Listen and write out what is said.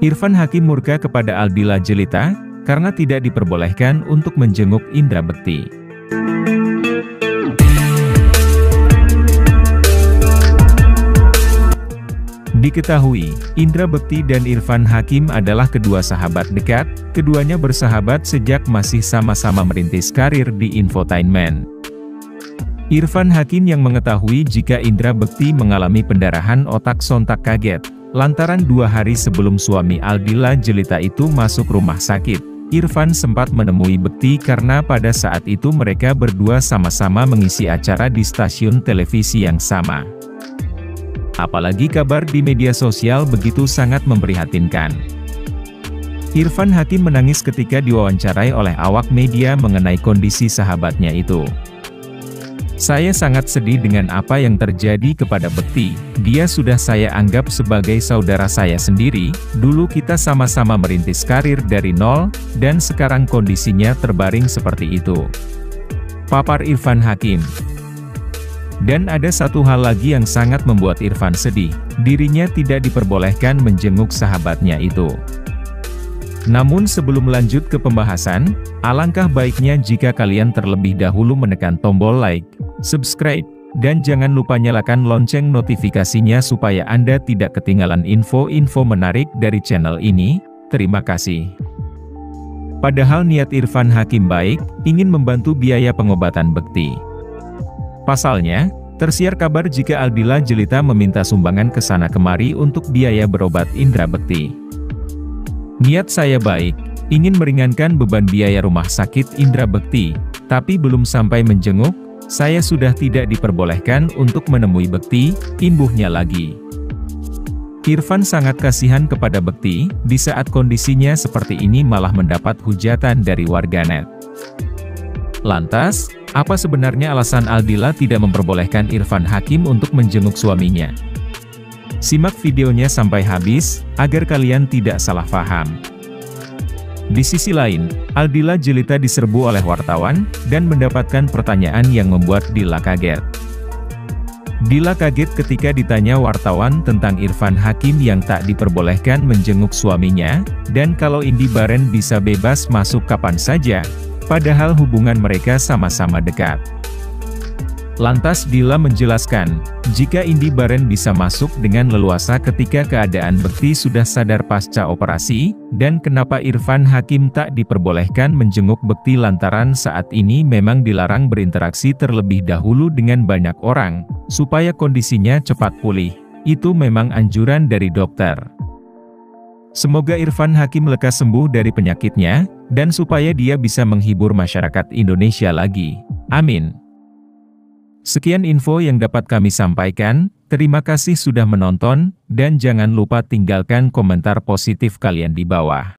Irfan Hakim murka kepada Aldila Jelita, karena tidak diperbolehkan untuk menjenguk Indra Bekti. Diketahui, Indra Bekti dan Irfan Hakim adalah kedua sahabat dekat, keduanya bersahabat sejak masih sama-sama merintis karir di infotainment. Irfan Hakim yang mengetahui jika Indra Bekti mengalami pendarahan otak sontak kaget, Lantaran dua hari sebelum suami Aldila Jelita itu masuk rumah sakit, Irfan sempat menemui Bekti karena pada saat itu mereka berdua sama-sama mengisi acara di stasiun televisi yang sama. Apalagi kabar di media sosial begitu sangat memprihatinkan. Irfan Hakim menangis ketika diwawancarai oleh awak media mengenai kondisi sahabatnya itu. Saya sangat sedih dengan apa yang terjadi kepada Bekti, dia sudah saya anggap sebagai saudara saya sendiri, dulu kita sama-sama merintis karir dari nol, dan sekarang kondisinya terbaring seperti itu. Papar Irfan Hakim Dan ada satu hal lagi yang sangat membuat Irfan sedih, dirinya tidak diperbolehkan menjenguk sahabatnya itu. Namun sebelum lanjut ke pembahasan, alangkah baiknya jika kalian terlebih dahulu menekan tombol like, subscribe, dan jangan lupa nyalakan lonceng notifikasinya supaya Anda tidak ketinggalan info-info menarik dari channel ini. Terima kasih. Padahal niat Irfan Hakim baik, ingin membantu biaya pengobatan Bekti. Pasalnya, tersiar kabar jika Aldila Jelita meminta sumbangan ke sana kemari untuk biaya berobat Indra Bekti. Niat saya baik, ingin meringankan beban biaya rumah sakit Indra Bekti, tapi belum sampai menjenguk, saya sudah tidak diperbolehkan untuk menemui Bekti, imbuhnya lagi. Irfan sangat kasihan kepada Bekti, di saat kondisinya seperti ini malah mendapat hujatan dari warganet. Lantas, apa sebenarnya alasan Aldila tidak memperbolehkan Irfan Hakim untuk menjenguk suaminya? Simak videonya sampai habis, agar kalian tidak salah paham. Di sisi lain, Aldila Jelita diserbu oleh wartawan, dan mendapatkan pertanyaan yang membuat Dila kaget. Dila kaget ketika ditanya wartawan tentang Irfan Hakim yang tak diperbolehkan menjenguk suaminya, dan kalau Indi Baren bisa bebas masuk kapan saja, padahal hubungan mereka sama-sama dekat. Lantas Dila menjelaskan, jika Indi Baren bisa masuk dengan leluasa ketika keadaan Bekti sudah sadar pasca operasi, dan kenapa Irfan Hakim tak diperbolehkan menjenguk Bekti lantaran saat ini memang dilarang berinteraksi terlebih dahulu dengan banyak orang, supaya kondisinya cepat pulih. Itu memang anjuran dari dokter. Semoga Irfan Hakim lekas sembuh dari penyakitnya, dan supaya dia bisa menghibur masyarakat Indonesia lagi. Amin. Sekian info yang dapat kami sampaikan, terima kasih sudah menonton, dan jangan lupa tinggalkan komentar positif kalian di bawah.